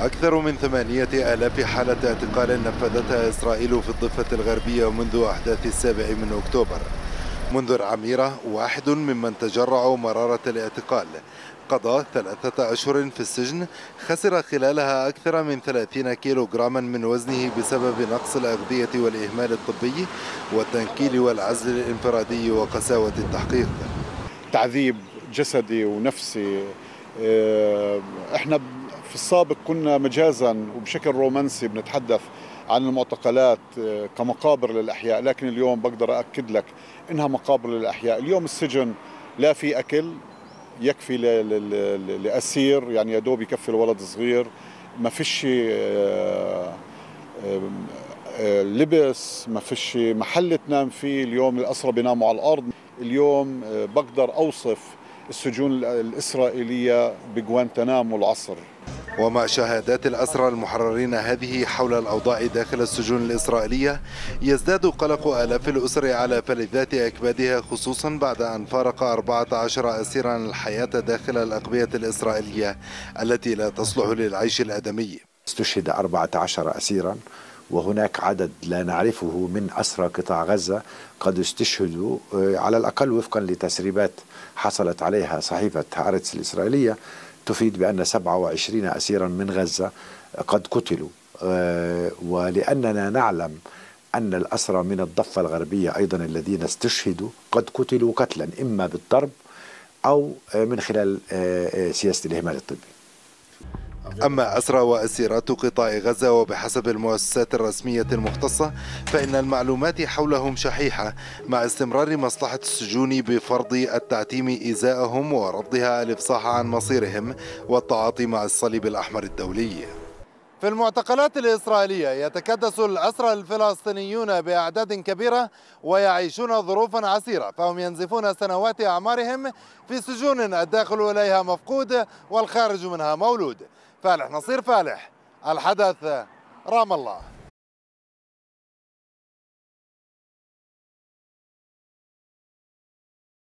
أكثر من ثمانية آلاف حالة اعتقال نفذتها إسرائيل في الضفة الغربية منذ أحداث السابع من أكتوبر. منذ العميرة واحد ممن تجرعوا مرارة الاعتقال. قضى ثلاثة أشهر في السجن خسر خلالها أكثر من 30 كيلو جراما من وزنه بسبب نقص الأغذية والإهمال الطبي والتنكيل والعزل الإنفرادي وقساوة التحقيق. تعذيب جسدي ونفسي آه، إحنا في السابق كنا مجازا وبشكل رومانسي بنتحدث عن المعتقلات آه، كمقابر للأحياء لكن اليوم بقدر أكد لك إنها مقابر للأحياء. اليوم السجن لا في أكل يكفي لأسير يعني يا دوب يكفي الولد صغير ما فيش آه، آه، لبس ما فيش محل تنام فيه. اليوم الأسرى بيناموا على الأرض. اليوم بقدر أوصف السجون الإسرائيلية بجوانتنامو العصر. ومع شهادات الأسرى المحررين هذه حول الأوضاع داخل السجون الإسرائيلية يزداد قلق آلاف الأسر على فلذات أكبادها خصوصا بعد أن فارق 14 أسيرا الحياة داخل الأقبية الإسرائيلية التي لا تصلح للعيش الآدمي. استشهد 14 أسيرا وهناك عدد لا نعرفه من أسرى قطاع غزة قد استشهدوا آه، على الأقل وفقا لتسريبات حصلت عليها صحيفة هارتس الإسرائيلية. تفيد بأن 27 أسيرا من غزة قد قتلوا. آه، ولأننا نعلم أن الأسرى من الضفة الغربية أيضا الذين استشهدوا قد قتلوا قتلا إما بالضرب أو من خلال آه، سياسة الإهمال الطبي. أما أسرى وأسيرات قطاع غزة وبحسب المؤسسات الرسمية المختصة فإن المعلومات حولهم شحيحة مع استمرار مصلحة السجون بفرض التعتيم إزاءهم ورفضها الإفصاح عن مصيرهم والتعاطي مع الصليب الأحمر الدولي. في المعتقلات الإسرائيلية يتكدس الأسرى الفلسطينيون بأعداد كبيرة ويعيشون ظروفا عسيرة فهم ينزفون سنوات أعمارهم في سجون الداخل إليها مفقود والخارج منها مولود. فالح نصير فالح. الحدث رام الله.